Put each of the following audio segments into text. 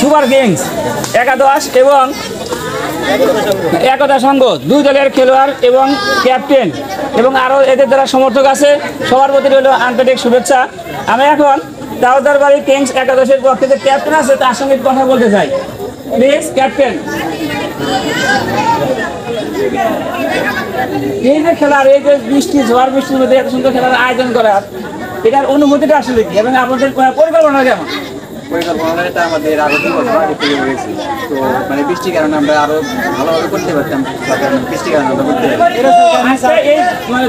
Super Kings, একাদশ এবং একতা সংঘ, দুই দলের খেলোয়াড় এবং ক্যাপ্টেন। এবং আরও এদের দ্বারা সমর্থক আছে, সবার প্রতি রইল আন্তরিক শুভেচ্ছা। আমি এখন দাউদার বাড়ি কিংস একাদশের পক্ষে যে ক্যাপ্টেন আছে, তার সঙ্গে কথা বলতে চাই। Please, captain. এই যে খেলার, এই যে বৃষ্টি, ঝড় বৃষ্টির মধ্যে এত সুন্দর খেলার আয়োজন করার, এটার অনুভূতিটা আসলে কি? এবং আপনাদের পরিকল্পনা কেমন? পরিকল্পনাটা আমাদের আরও দু বছর রয়েছে তো মানে বৃষ্টির কারণে আমরা আরও ভালোভাবে করতে পারতাম আমরা বৃষ্টির কারণে আমরা করতে পারি আজকে এই মানে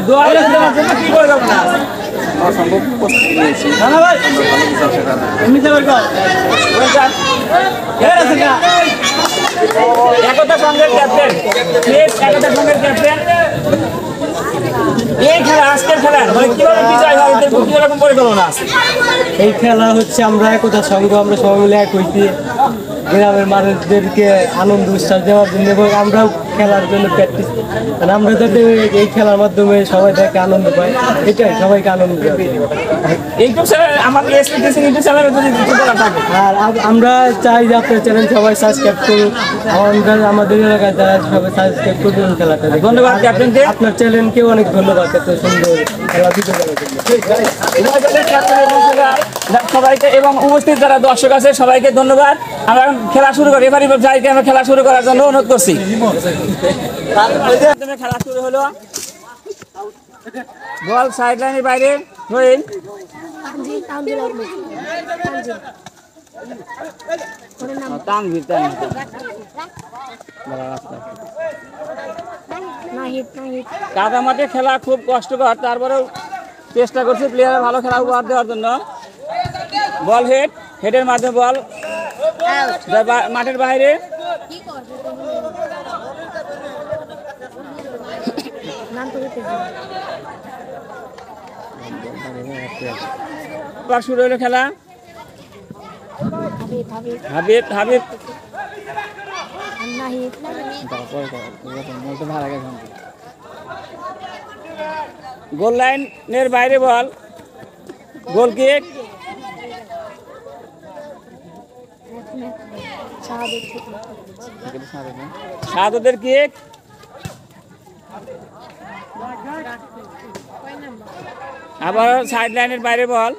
অসম্ভব প্রস্তুতি নিয়েছি একতা সঙ্গের ক্যাপ্টেন একতা সঙ্গের ক্যাপ্টেন এই খেলা খেলা। মানে এই খেলা হচ্ছে আমরা একতা সঙ্গে আমরা সবাই মিলে এক হইতে গ্রামের মানুষদেরকে আনন্দ, উৎসাহ দেওয়ার জন্য এবং আমরাও খেলার জন্য প্র্যাকটিস মানে আমরা যাতে এই খেলার মাধ্যমে সবাই দেখে আনন্দ পায় এটাই সবাইকে আনন্দ ইউটিউব চ্যানেল ইউটিউব চ্যানেলে আর আমরা চাই যে আপনার চ্যানেল সবাই সাবস্ক্রাইব করুন আমরা আমাদের এলাকায় যারা সবাই সাবস্ক্রাইব করুন খেলাটা ধন্যবাদ আপনার চ্যানেলকে অনেক ধন্যবাদ এত সুন্দর খেলা জন্য। সবাইকে এবং উপস্থিত যারা দর্শক আছে সবাইকে ধন্যবাদ। আমরা খেলা শুরু করি। এবার যাইকে আমরা খেলা শুরু করার জন্য অনুরোধ করছি। খেলা শুরু হলো। বল সাইড লাইনের বাইরে। রহিম তানভীর তানভীর। কাদা মাঠে খেলা খুব কষ্টকর। তারপরেও চেষ্টা করছি প্লেয়ার ভালো খেলা উপহার দেওয়ার জন্য। বল হেড হেডের মাধ্যমে বল। মাঠের বাইরে। শুরু হলো খেলা। হাবিব হাবিব। গোল লাইনের বাইরে বল। Goal kick. সাদদের কিক। আবার সাইড লাইনের বাইরে বল।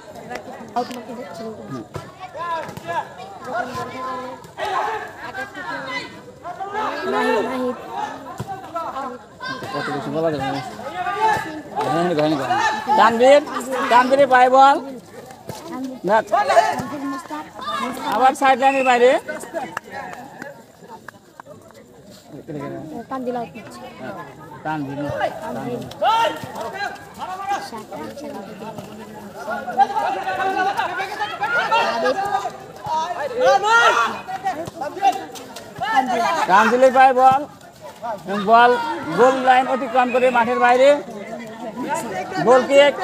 যাচ্ছিল নাহিদ নাহিদ পায়ে বল। না। আবার সাইড লাইনের বাইরে। তানভীর পায়ে বল। বল গোল লাইন অতিক্রম করে মাঠের বাইরে। Goal kick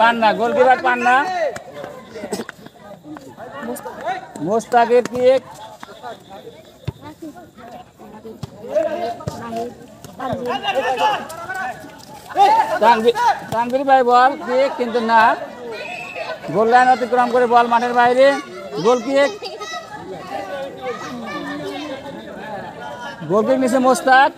Panna goalkeeper Panna. মোস্তাকের kick Nahid Tanzil Tanvir Tanvir ভাই বল কিক কিন্তু না গোল লাইন অতিক্রম করে বল মাঠের বাইরে গোল কিক গোল কিক নিচে মোস্তাক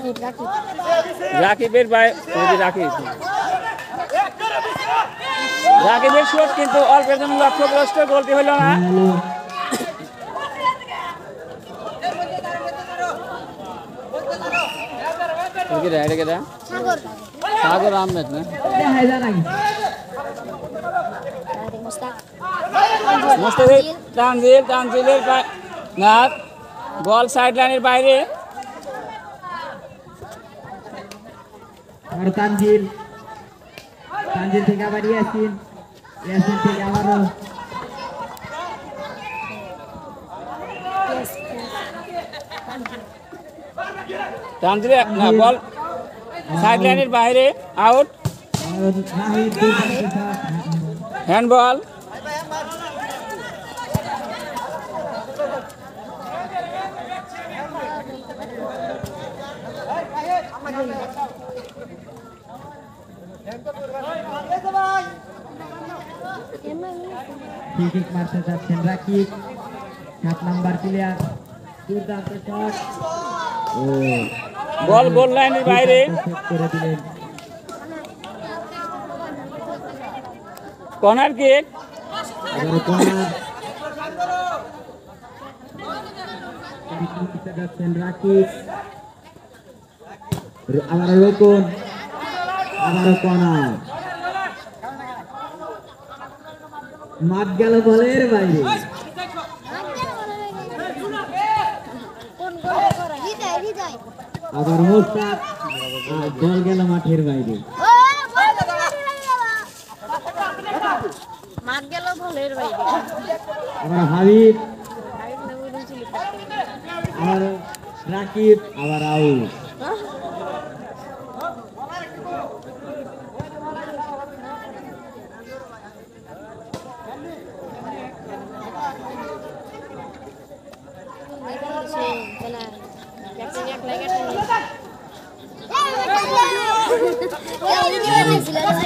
রাকিব রাকিব রাকিবের ভাই ওই যে রাকিব রাকিবের শট কিন্তু অল্পের জন্য লক্ষ্যগ্রস্ত গোলটি হলো না এটা এটা কেটা সাগর সাগর আহমেদ না মুস্তাক মোস্তাফিজ তানজিল তানজিলের পা- না বল সাইড লাইনের বাইরে আর তানজিল। তানজিল থেকে আবার ইয়াসিন। ইয়াসিন থেকে আবারও। তানজিল না বল। সাইড লাইনের বাইরে out hand Nahid free kick মারতে যাচ্ছেন রাকিব সাত নাম্বার প্লেয়ার দুর্দান্ত শট ও বল গোল লাইনের বাইরে সেভ করে দিলেন কর্নার কিক এবারে কর্নার দিতে যাচ্ছেন রাকিব র- আবারও রোপণ আবারও কর্নার মাঠ গেল বলের বাইরে। কোন গোল করে হৃদয় হৃদয় আবার মোস্তাক বল গেল মাঠের বাইরে। আবার হাবিব আবার রাকিব আবার আউট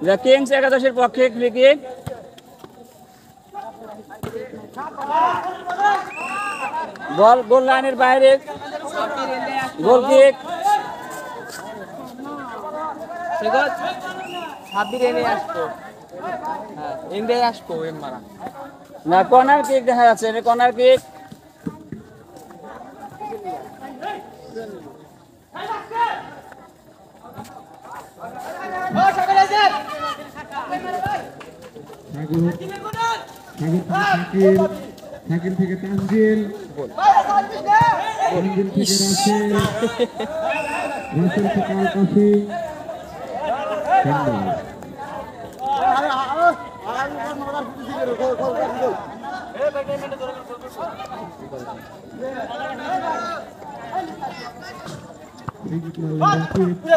দ্য কিংস একাদশের পক্ষে ফ্রি কিক বল গোল লাইনের বাইরে। গোল কিক হ্যাঁ না কর্নার কিক দেখা যাচ্ছে কর্নার কিক সাগর থেকে তানজিল তানজিল থেকে রাসেল রাসেল থেকে আলকাফি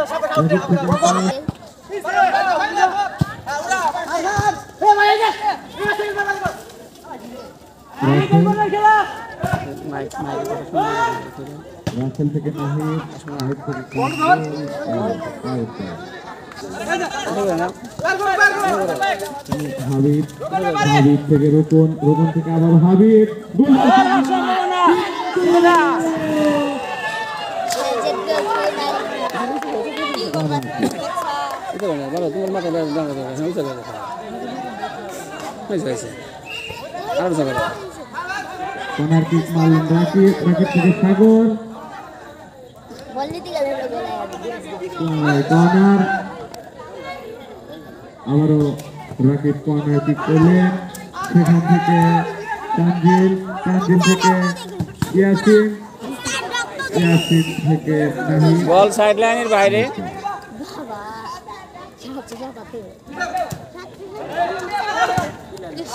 সান্দাল ফ্রিকিক মারলেন রাসেল থেকে নাহিদ নাহিদ থেকে কামরুল, আউট হাবিব হাবিব থেকে রোকন রোকন থেকে আবার হাবিব গোল! কর্নার কিক মারলেন রাকিব রাকিব থেকে সাগর বল দিতে গেলে কর্নার আবারও রাকিব কর্নার কিক করলেন সেখান থেকে তানজিল তানজিল থেকে ইয়াসিন ইয়াসিন থেকে নাহিদ বল সাইড লাইনের বাইরে বাবা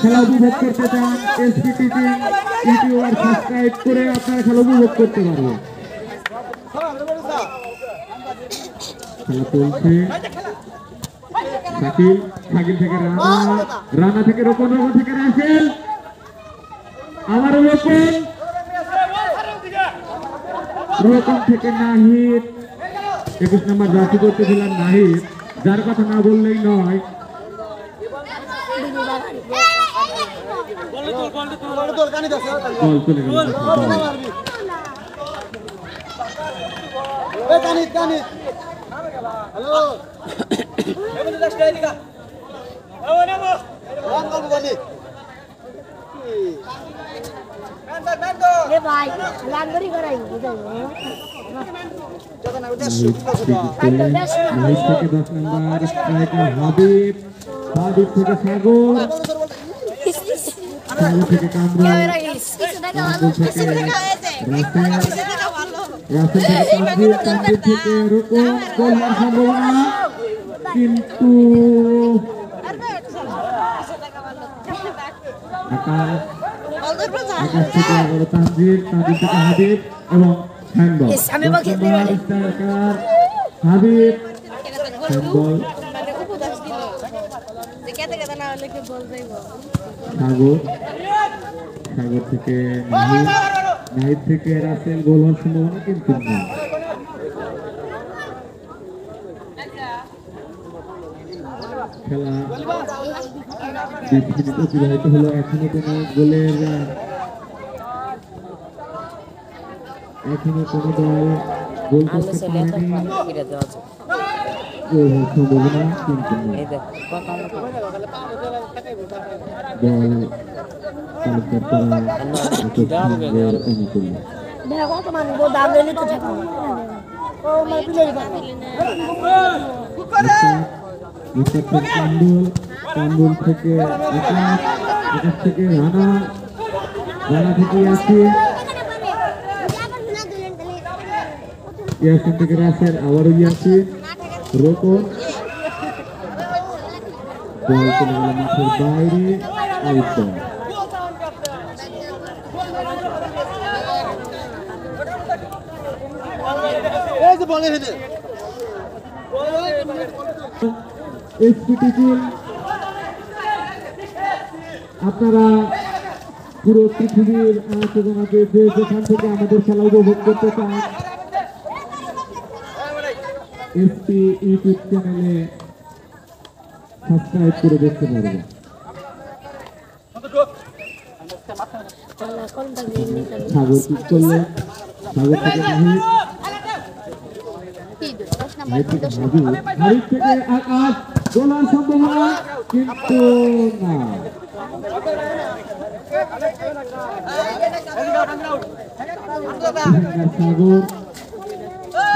খেলা উপভোগ করতে চান এসপি টিচিং ইউটিউবার সাবস্ক্রাইব করে আপনারা খেলা উপভোগ করতে পারবেন। খেলা চলছে। থেকে রানা রানা থেকে রোপন রোপন থেকে রাসেল। আবারও রোপন। রোপন থেকে নাহিদ। একুশ নম্বর জার্সি করতেছিলেন নাহিদ। যার কথা না বললেই নয় বল চলে গেল বল। এ ভাই লাঙ্গরি করাই বুঝাই হাবিব হাবিব থেকে সাগর সাগর থেকে কামরুল কামরুল থেকে রাসেল রাসেল থেকে তানভীর তানভীর থেকে রুকু গোল হওয়ার সম্ভাবনা কিন্তু আকাশ থেকে আবারও তানভীর তানভীর থেকে হাবিব এবং হ্যান্ডবল হাবিব হ্যান্ডবল সাগর। সাগর থেকে নাহিদ। নাহিদ থেকে রাসেল গোল হওয়ার সম্ভাবনা কিন্তু খেলা অতিবাহিত হলো এখনও কোনো গোলের এখনও কোনো দল গোল করতে পারেনি। গোল হওয়ার সম্ভাবনা কিন্তু নেই বল তালুকদার করা আকর্ষণীয় অনুকূলে দেখো তোমার গো দাম দিলে তো থাকো ও মানে বিলেই পাবে মুস্তাক থেকে কান্দুল কান্দুল থেকে আকাশ আকাশ থেকে রানা রানা থেকে ইয়াসিন ইয়াসিন থেকে রাসেল আবারও ইয়াসিন রোকন বল চলে গেল মাঠের বাইরে আউট বল এসপিটি টিম আপনারা পুরো পৃথিবীর আনাচোদনাকে যে যেখান থেকে আমাদের খেলা উপভোগ করতে চান এসপি ইউটিউব চ্যানেলে সাবস্ক্রাইব করে দেখতে পারবেন। সাগর না সাগর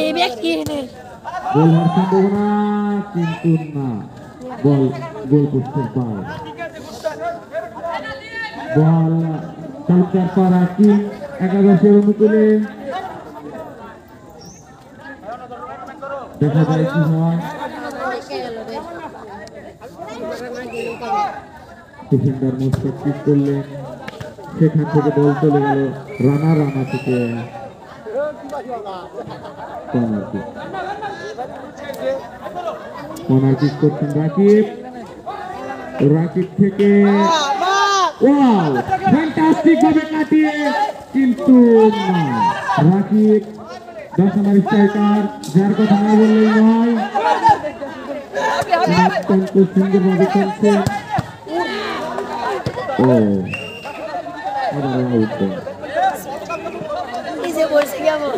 এনে গোল হওয়ার সম্ভাবনা কিন্তু না বল গোল পোস্টের পার বল তালুকদার পাড়া কি একাদশের অনুকূলে দেখা যায় কি হয়? ডিফেন্ডার করলেন। সেখান থেকে বল চলে গেল রানা রানা থেকে। রাকিব। রাকিব থেকে কিন্তু না রাকিব দশ নম্বর স্ট্রাইকার যার কথা না বললেই নয় অত্যন্ত সুন্দরভাবে খেলছে ও আবার আউট বল নিচে পড়ছে কেমন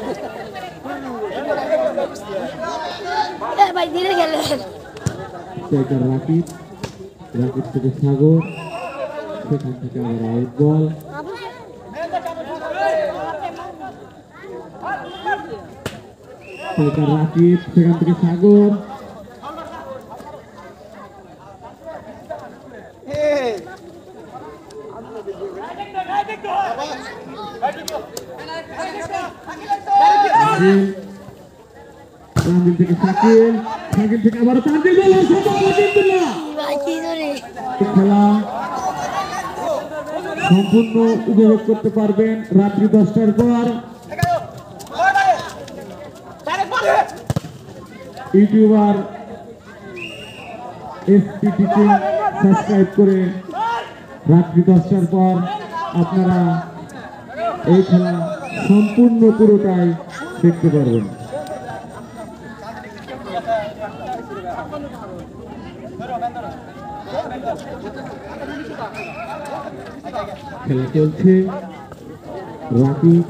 এ ভাই ধীরে গেলেন স্ট্রাইকার রাকিব রাকিব থেকে সাগর সেখান থেকে আবার আউট বল তারপর রাকিব সেখান থেকে সাগর তানজিল তানজিল থেকে শাকিল শাকিল থেকে আবার তানজিল বল আর শত বল কিন্তু না ভাই কি জোরে খেলা সম্পূর্ণ উপভোগ করতে পারবেন রাত্রি দশটার পর youtuber এসপিটিকে সাবস্ক্রাইব করে রাত্রি দশটার পর আপনারা এই খেলা সম্পূর্ণ পুরোটাই দেখতে পারবেন। খেলা চলছে। রাকিব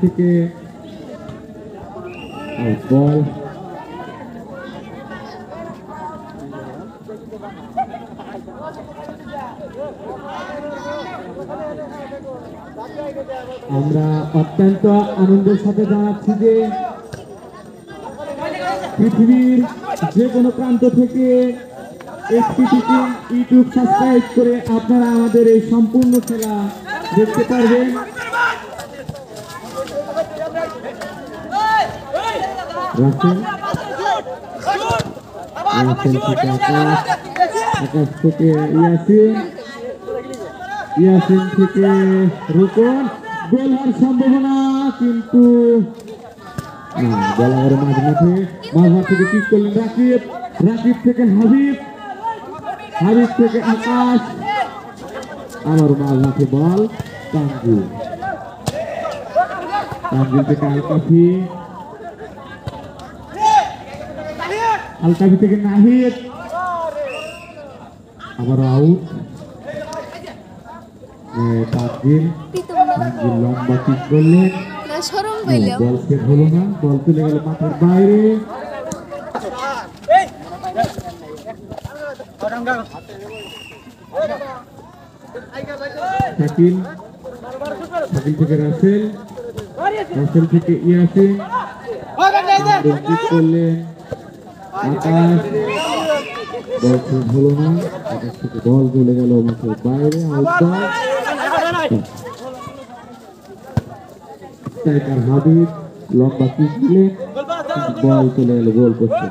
থেকে বল। আমরা অত্যন্ত আনন্দের সাথে জানাচ্ছি যে পৃথিবীর যে কোনো প্রান্ত থেকে এসপিটিকে ইউটিউব সাবস্ক্রাইব করে আপনারা আমাদের এই সম্পূর্ণ খেলা দেখতে পারবেন। থেকে থেকে কিন্তু থেকে রাকিব থেকে Habib. Harus ke atas. Amar malah ke bal. Tanggul. Tanggul ke Alkafi. Alkafi ke Nahid. Amar raut Eh, tanggul. Lomba tiga Nah, sorong beliau. Bol ke holo. Bol ke. Shakil Shakil থেকে রাসেল রাসেল থেকে ইয়াসিন। করলেন আকাশ বল সেট হলো না। আকাশ থেকে বল চলে গেল মাঠের বাইরে স্ট্রাইকার হাবিব লম্বা কিক দিলেন বল চলে গেল গোল পোস্টের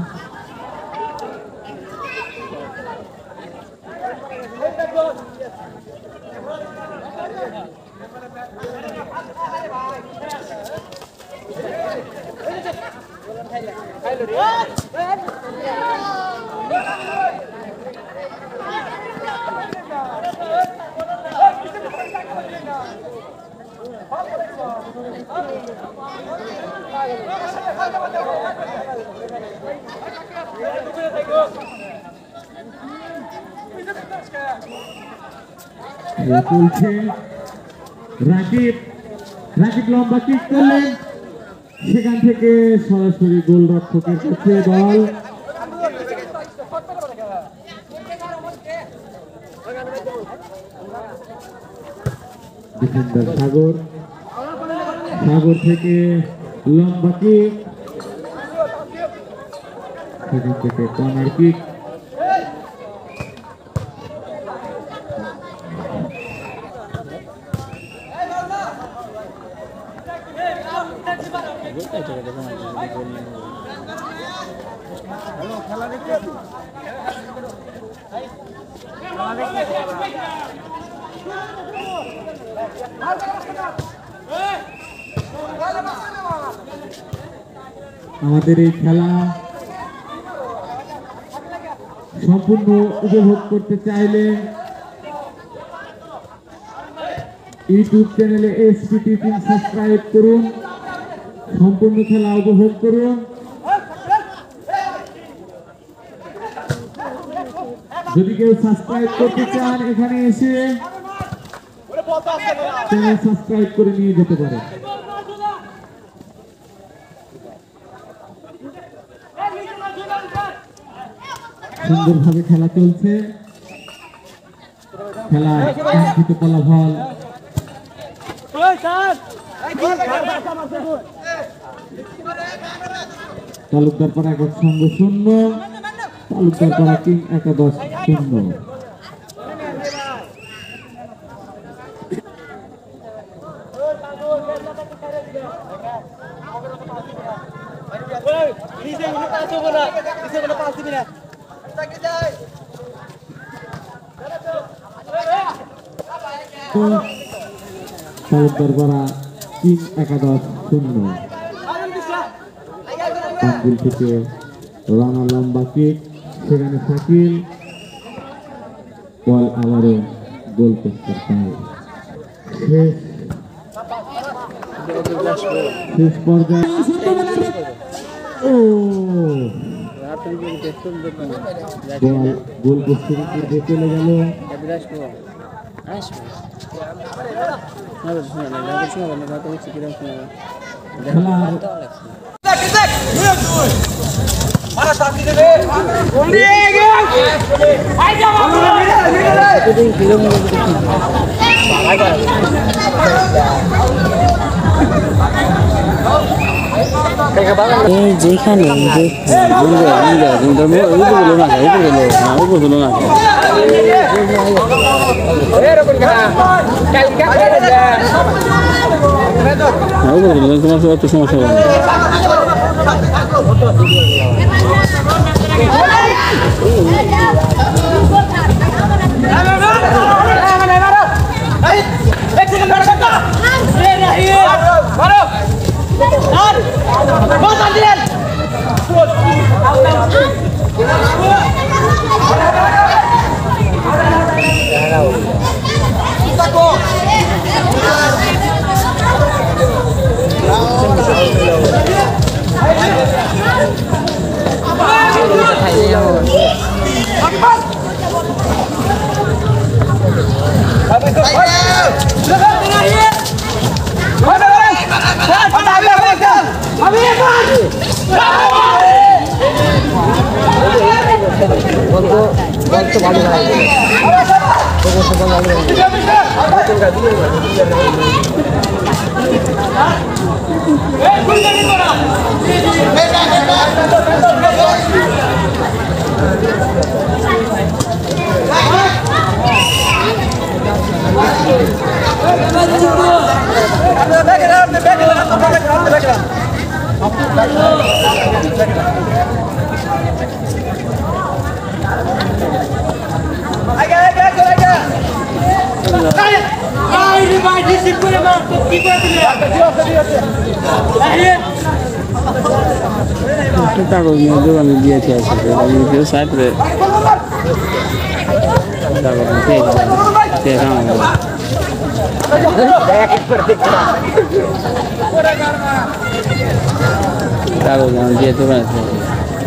ডিফেন্ডার সাগর। সাগর থেকে লম্বা কিক। সেখান থেকে কর্নার কিক। আমাদের এই খেলা সম্পূর্ণ উপভোগ করতে চাইলে ইউটিউব চ্যানেলে এসপিটি টিম সাবস্ক্রাইব করুন, সম্পূর্ণ খেলা উপভোগ করুন। যদি কেউ সাবস্ক্রাইব করতে চান, এখানে এসে চ্যানেল সাবস্ক্রাইব করে নিয়ে যেতে পারেন সুন্দরভাবে খেলা চলছে। তালুকদার পাড়া একক সঙ্গ শূন্য। তালুকদার পাড়া কিং একাদশ শূন্য। তালুকদার পাড়া কিং একাদশ শূন্য আব্দুল থেকে রানা লম্বা কিক সেখানে শাকিল বল আবারও গোল পোস্টের পায় শেষ শেষ পর্যায়ে ও গোল পোস্টের উপর চলে গেল খেলার এই যেখানে যে তোমার সব একটা সমস্যা হবে Apa namanya, Habib? বলতো বলতো ভালো ভাই বলতো ভালো ভাই Back it up, back it up, back it up, back it up. একটা কাগজ নিয়ে দোকানে দিয়েছে আছে আমি কেউ সাইড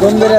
বন্ধুরা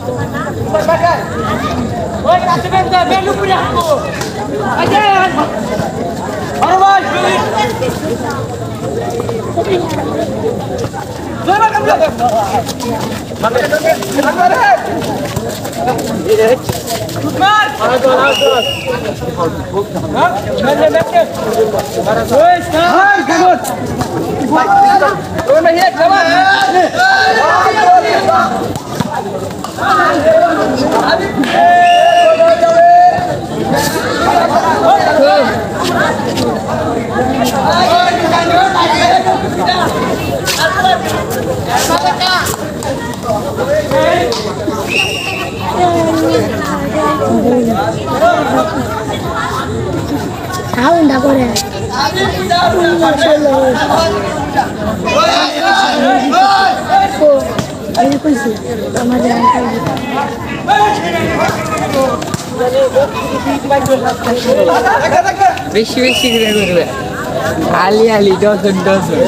Go ahead, come on! থাকবে হ্যাঁ সাউন্ডটা করে আমি কইছি আমাদের বেশি বেশি করে করবে। আলি আলি ডজন ডজন।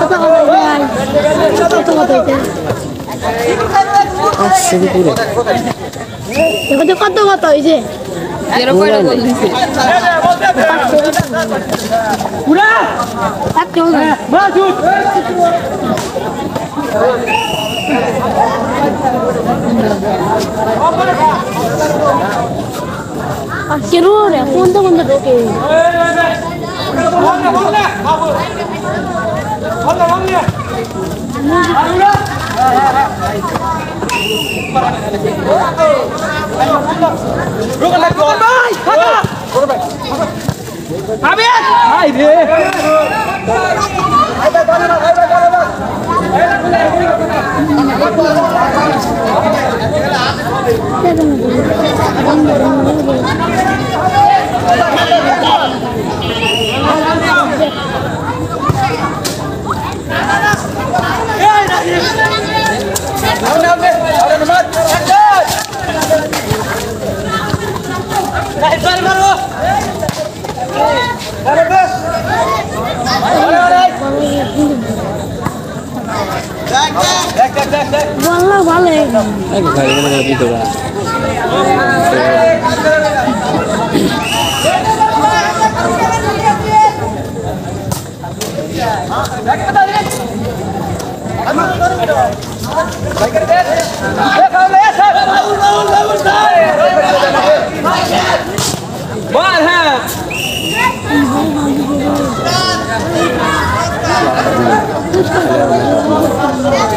কত কত Quiero ahora, junto con el toque. Habis! Hai dia. Hai dah, dah, dah, dah, dah. Thank you. Wallah balik. Ayo. kali ini mana gitu lah. What happened? Hey,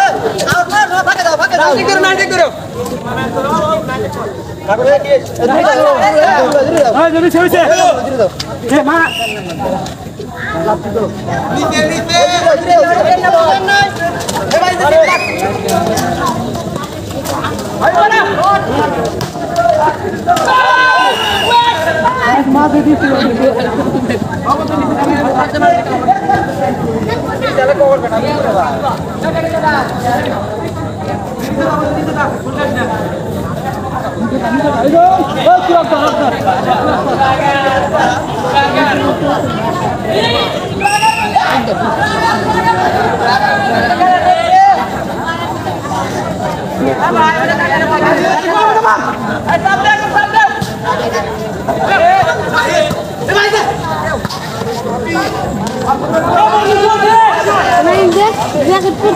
বেড়ে সুইটার বলছি ওই Main deh, biar reput.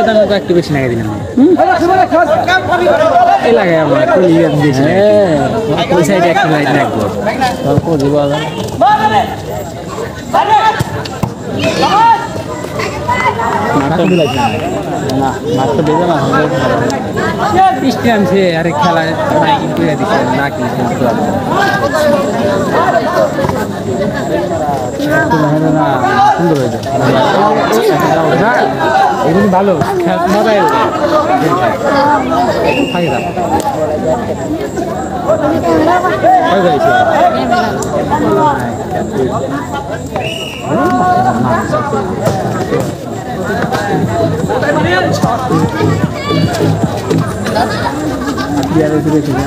এটা তো একটু বেশি লাগে দিলাম লাগে আমার ওই সাইডে একটু বৃষ্টি আনছে আরে খেলা না কিন্তু দিচ্ছে না কিন্তু সুন্দর হয়ে যায় এগুলি ভালো মজা থাকে না Biar out dia.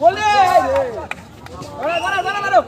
বলে দাঁড়া দাঁড়া দাঁড়া দাঁড়া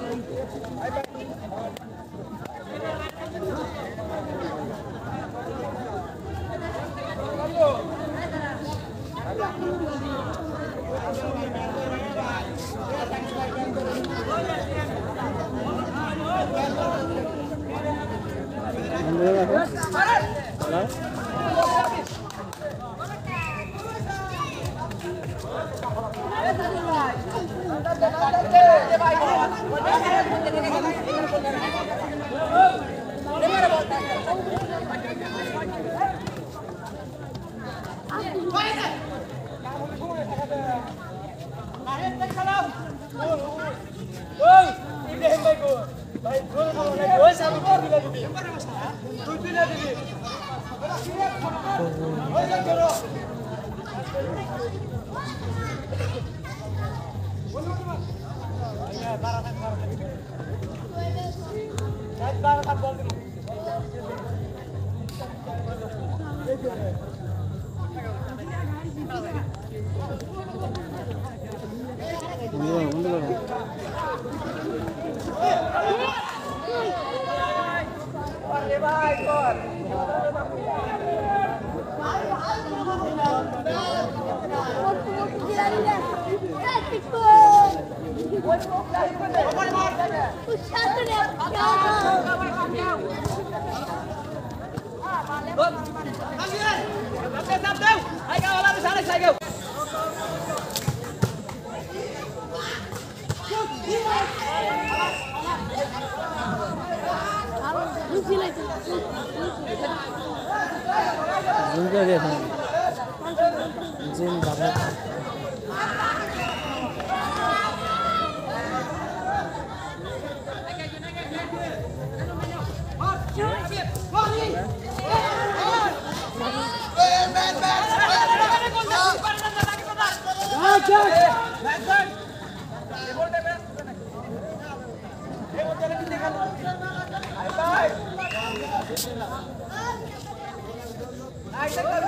你进来进，你进来进。你这边的，你进那边。Action!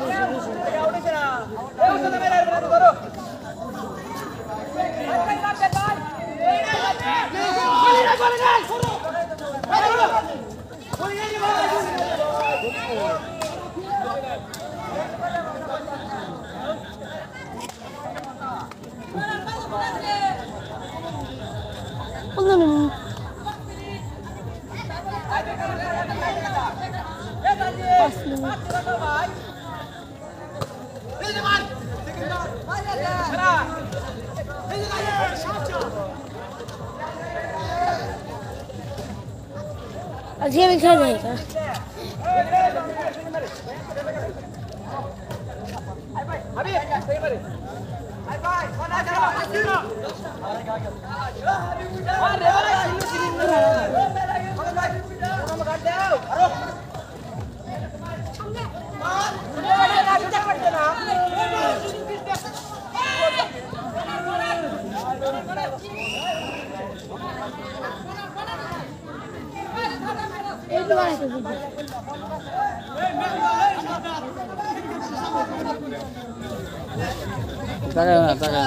Tak ada, tak ada.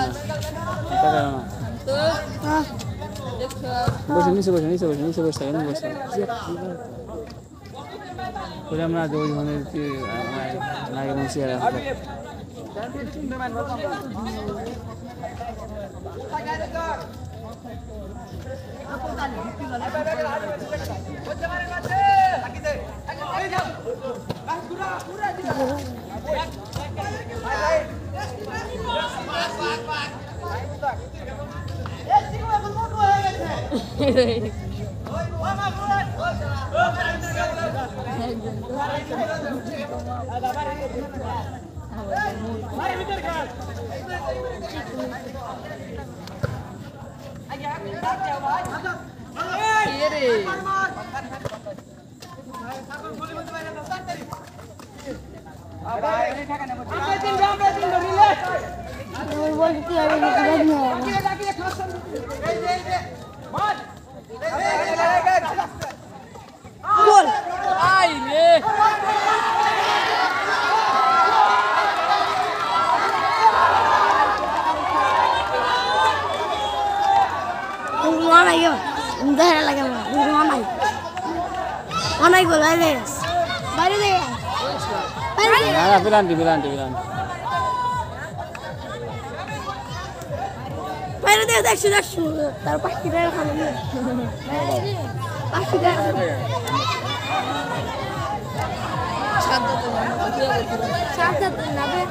Tak ada. Tak ada. Tak ada. Tak ada. Tak ada. Tak ada. Tak ada. Tak ada. Tak ada. আমরা তিনটা আমরা তিনটা মিলে गोल आई ले One I go, there like a one I. One I go, there. By the way, by the way. Bilanti, bilanti, bilanti. বাইরে দিয়ে দেখছি দেখছি তার পাখিটা খাবে পাখিটা সাবধান নাবে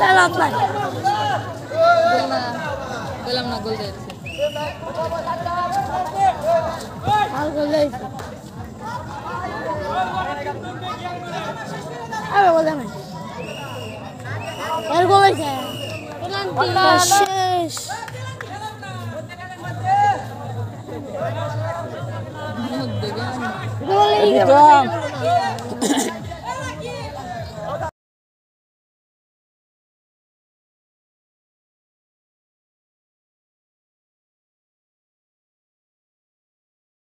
লাল আপনার পেলাম না গোল দিয়েছে আর গোল দিয়েছে আর গোল হয়েছে শেষ গোল প্রীতম